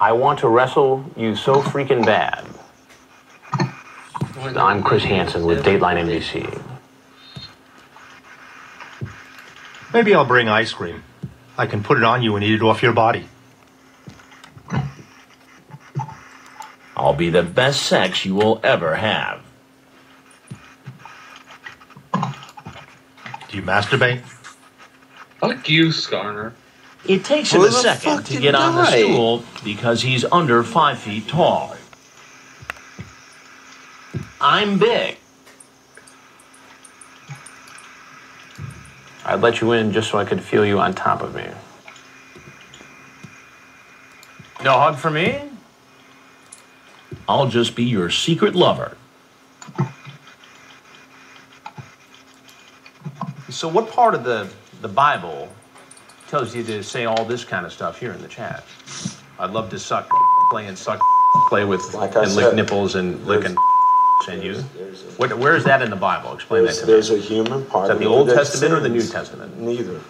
I want to wrestle you so freaking bad. I'm Chris Hansen with Dateline NBC. Maybe I'll bring ice cream. I can put it on you and eat it off your body. I'll be the best sex you will ever have. Do you masturbate? Fuck you, Skarner. It takes him Well, a second to get on the stool because he's under five feet tall. I'm big. I'd let you in just so I could feel you on top of me. No hug for me? I'll just be your secret lover. So, what part of the, the Bible tells you to say all this kind of stuff here in the chat? I'd love to suck, play and suck, play with Like and lick said, nipples and lick and and you. There's a, What, where is that in the Bible? Explain that there's, to me. there's a human part. Is that the Old Testament or the New. Testament? Neither.